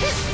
history.